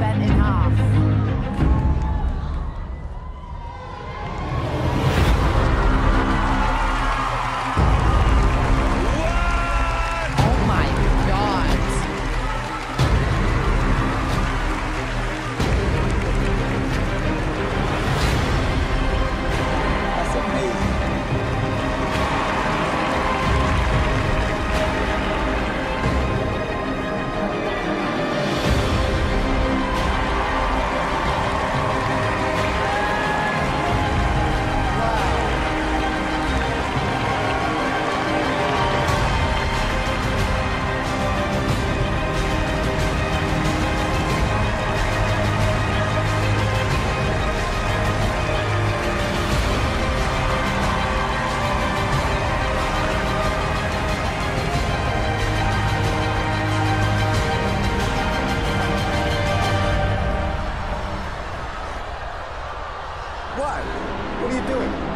bent in half. you doing?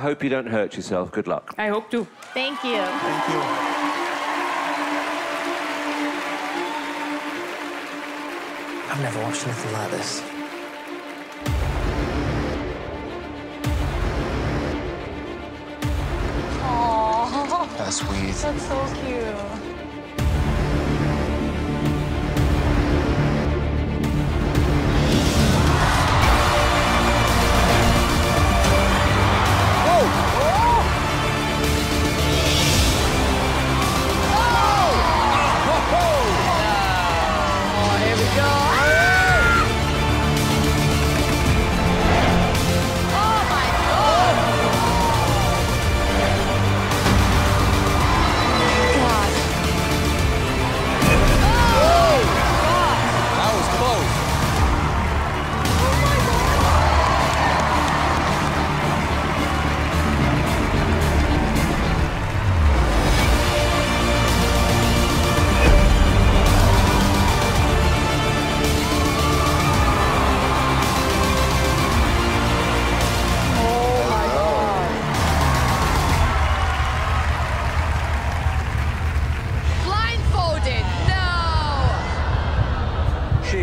Hope you don't hurt yourself. Good luck. I hope to. Thank you. Thank you. I've never watched anything like this. Aww. That's sweet. That's so cute.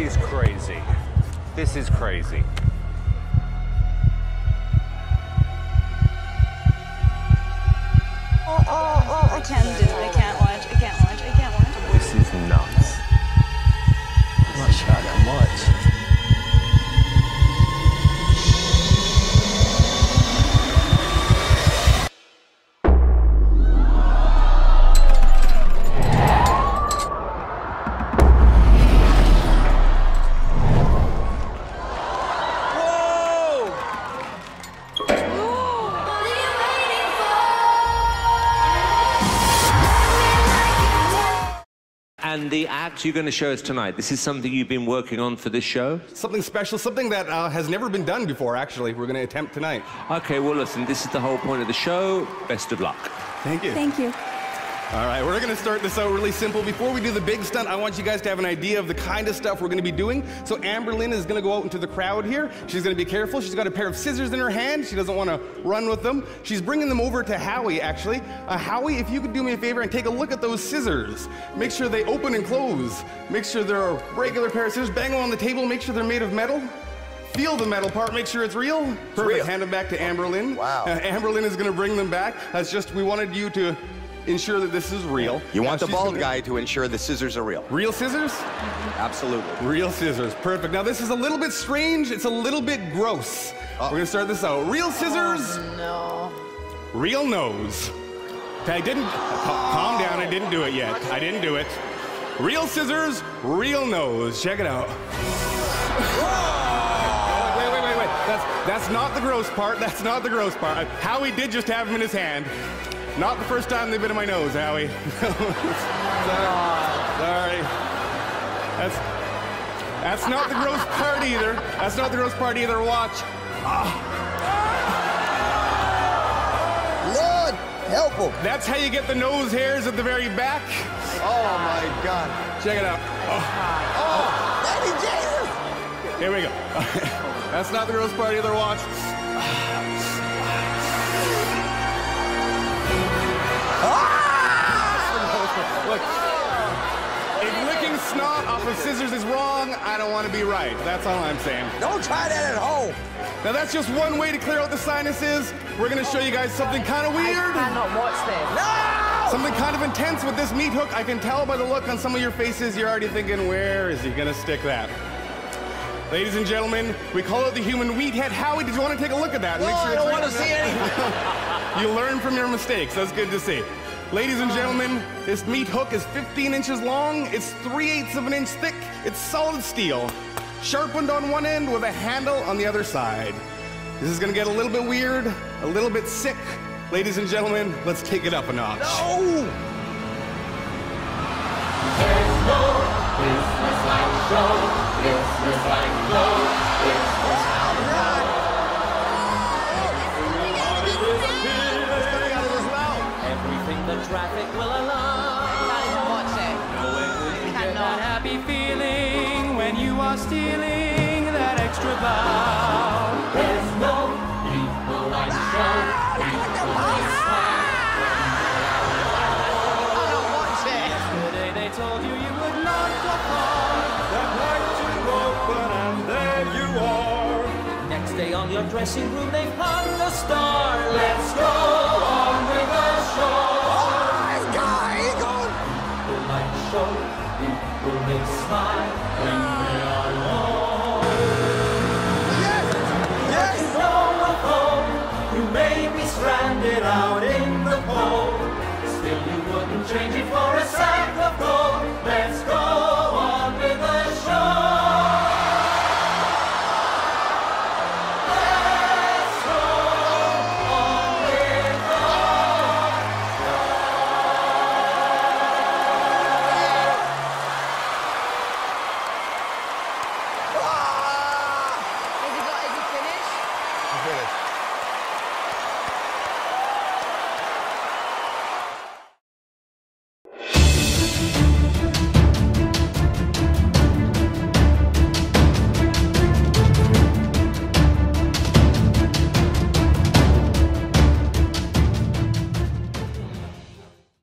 She's crazy. This is crazy. Oh, oh, oh, I can't do it. And the act you're going to show us tonight, this is something you've been working on for this show? Something special, something that uh, has never been done before, actually. We're going to attempt tonight. Okay, well, listen, this is the whole point of the show. Best of luck. Thank you. Thank you. All right, we're going to start this out really simple. Before we do the big stunt, I want you guys to have an idea of the kind of stuff we're going to be doing. So Amber Lynn is going to go out into the crowd here. She's going to be careful. She's got a pair of scissors in her hand. She doesn't want to run with them. She's bringing them over to Howie, actually. Uh, Howie, if you could do me a favor and take a look at those scissors. Make sure they open and close. Make sure they're a regular pair of scissors. Bang them on the table. Make sure they're made of metal. Feel the metal part, make sure it's real. Perfect. real. Hand them back to Amber Lynn. Wow. Uh, Amber Lynn is going to bring them back. That's just, we wanted you to ensure that this is real. You want the bald gonna- guy to ensure the scissors are real. Real scissors? Absolutely. Real scissors. Perfect. Now, this is a little bit strange. It's a little bit gross. Oh. We're going to start this out. Real scissors. Oh, no. Real nose. Okay, I didn't. ca- calm down. I didn't do it yet. I didn't do it. Real scissors, real nose. Check it out. Wait, wait, wait, wait. That's, that's not the gross part. That's not the gross part. Howie did just have him in his hand. Not the first time they've been in my nose, Howie. Sorry. That's that's not the gross part either. That's not the gross part either. Watch. Ah. Lord, help him. That's how you get the nose hairs at the very back. Oh my God. Check it out. Oh, oh Lady Jesus. Here we go. That's not the gross part either. Watch. Look, if licking snot off of scissors is wrong, I don't want to be right. That's all I'm saying. Don't try that at home. Now that's just one way to clear out the sinuses. We're gonna show you guys something kind of weird. I Cannot watch this. No! Something kind of intense with this meat hook. I can tell by the look on some of your faces, you're already thinking, where is he gonna stick that? Ladies and gentlemen, we call it the human wheat head. Howie, did you want to take a look at that? No, make sure I don't want to see anything. You learn from your mistakes. That's good to see. Ladies and gentlemen, this meat hook is 15 inches long. It's 3 eighths of an inch thick. It's solid steel, sharpened on one end with a handle on the other side. This is gonna get a little bit weird, a little bit sick. Ladies and gentlemen, let's take it up a notch. Oh! Everything There's no I don't it. They told you you would not go far. That night you open and there you are. Next day on your dressing room they hung a star. Let's go. you'd be stranded out in the cold. Still, you wouldn't change it for a sack of gold. Let's go.